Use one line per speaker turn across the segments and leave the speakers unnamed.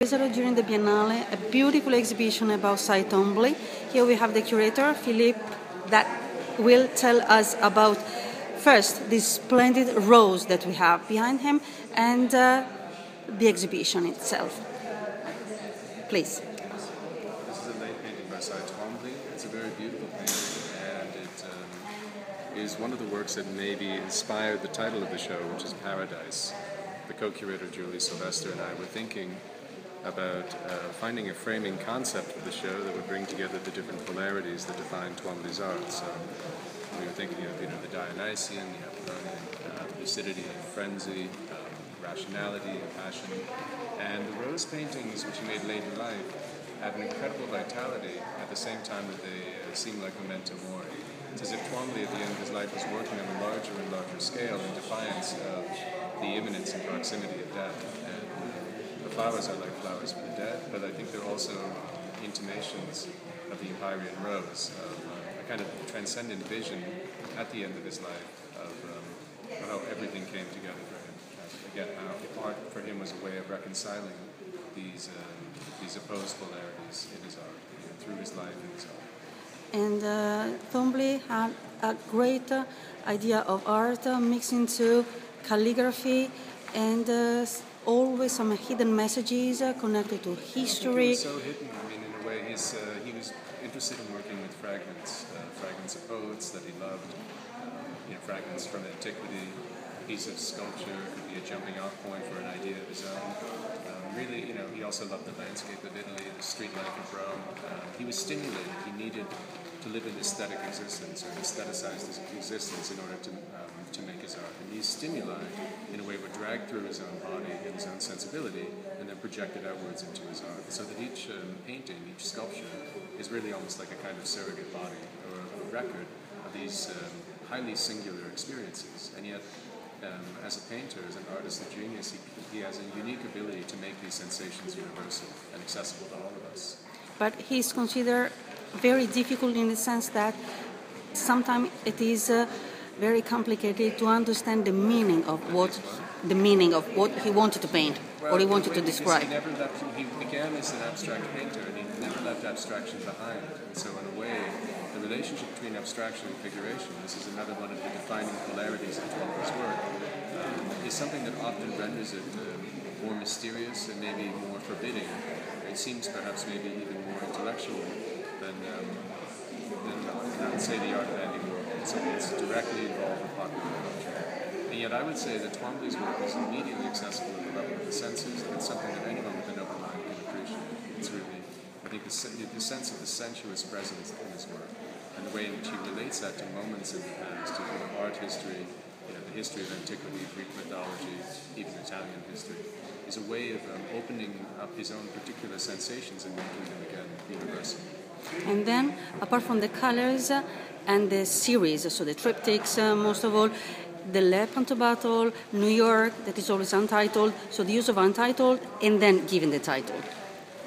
during the Biennale a beautiful exhibition about Twombly. Here we have the curator, Philippe, that will tell us about first this splendid rose that we have behind him and uh, the exhibition itself. Please.
This is a late painting by Cy Twombly. It's a very beautiful painting and it um, is one of the works that maybe inspired the title of the show, which is Paradise. The co-curator Julie Sylvester and I were thinking about uh, finding a framing concept for the show that would bring together the different polarities that define Twombly's art. So we were thinking of you know the Dionysian, the Apollonian, uh, lucidity and frenzy, um, rationality and passion, and the rose paintings which he made late in life have an incredible vitality at the same time that they uh, seem like memento mori. It's as if Twombly at the end of his life was working on a larger and larger scale in defiance of the imminence and proximity of death. Uh, flowers are like flowers for the dead, but I think they're also intimations of the Empyrean rose, of uh, a kind of transcendent vision at the end of his life of, um, how everything came together for him. And again, how art for him was a way of reconciling these um, these opposed polarities in his art, you know, through his life and his art.
And uh, had a great uh, idea of art uh, mixed into calligraphy and uh, some hidden messages uh, connected to history.
so hidden. I mean, in a way, he's, uh, he was interested in working with fragments, uh, fragments of poets that he loved, you know, fragments from antiquity. A piece of sculpture could be a jumping off point for an idea of his own. Um, really, you know, he also loved the landscape of Italy, the street life of Rome. Um, he was stimulated. He needed to live an aesthetic existence or aestheticized his existence in order to, um, to make his art. And these stimuli, in a way, were dragged through his own body and his own sensibility and then projected outwards into his art. So that each um, painting, each sculpture, is really almost like a kind of surrogate body or a record of these um, highly singular experiences. And yet, um, as a painter, as an artist of genius, he, he has a unique ability to make these sensations universal and accessible to all of us.
But he's considered very difficult in the sense that sometimes it is uh, very complicated to understand the meaning of what the meaning of what he wanted to paint
Well,
or he wanted to describe.
He never left. He began as an abstract painter, and he never left abstraction behind. And so, in a way, the relationship between abstraction and figuration, this is another one of the defining polarities of Twombly's work, um, is something that often renders it um, more mysterious and maybe more forbidding. It seems perhaps maybe even more intellectual than, um, than would say, the art of Warhol. Something that's directly involved with popular culture. And yet, I would say that Twombly's work is immediately accessible at the level of the senses, and it's something that anyone with an open mind can appreciate. It's really, I think, the, the sense of the sensuous presence in his work, and the way in which he relates that to moments in the past, to you know, art history, you know, the history of antiquity, Greek mythology, even Italian history, is a way of um, opening up his own particular sensations and making them again universal.
And then, apart from the colors uh, and the series, so the triptychs, uh, most of all, the Lepanto Battle, New York, that is always untitled, so the use of untitled and then giving the title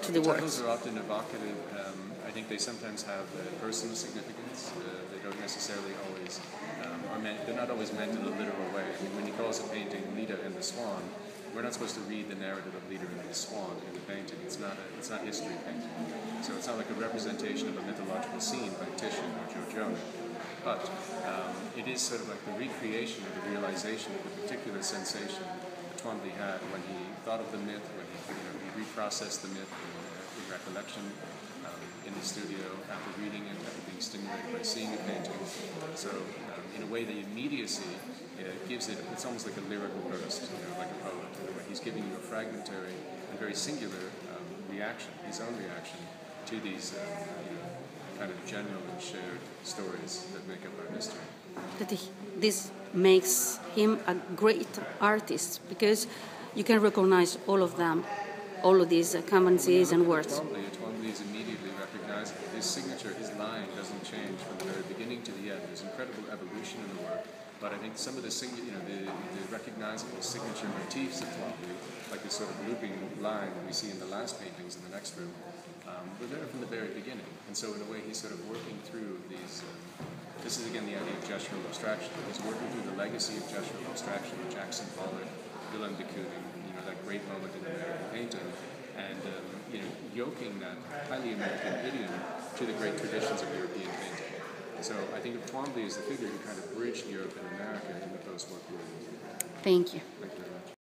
to the
Titles
works.
are often evocative. Um, I think they sometimes have uh, personal significance. Uh, they don't necessarily always um, are meant. They're not always meant in a literal way. I mean, when he calls a painting "Leda and the Swan," we're not supposed to read the narrative of Leda and the Swan in the painting. It's not. A, it's not history painting. So it's not like a representation of a mythological scene by Titian or Giorgione. But um, it is sort of like the recreation or the realization of the particular sensation that Twombly had when he thought of the myth, when he, you know, he reprocessed the myth in, in recollection um, in the studio after reading it, stimulated by seeing a painting. So, um, in a way, the immediacy uh, gives it, it's almost like a lyrical burst, you know, like a poet. In a way. He's giving you a fragmentary and very singular um, reaction, his own reaction to these um, you know, kind of general and shared stories that make up our history.
That he- this makes him a great artist because you can recognize all of them, all of these uh, canvases and words.
Twombly, Twombly is immediately His signature, his line doesn't change from the very beginning to the end. There's incredible evolution in the work. But I think some of the, you know, the, the recognizable signature motifs of like this sort of looping line that we see in the last paintings in the next room, um, were there from the very beginning. And so in a way, he's sort of working through these. Um, this is again the idea of gestural abstraction. He's working through the legacy of gestural abstraction, of Jackson Pollock, Willem de Kooning, you know, that great moment in American painting. And uh, yoking that highly American idiom to the great traditions of European painting. So I think of Twombly as the figure who kind of bridged Europe and America in the post-war period.
Thank you.
Thank you.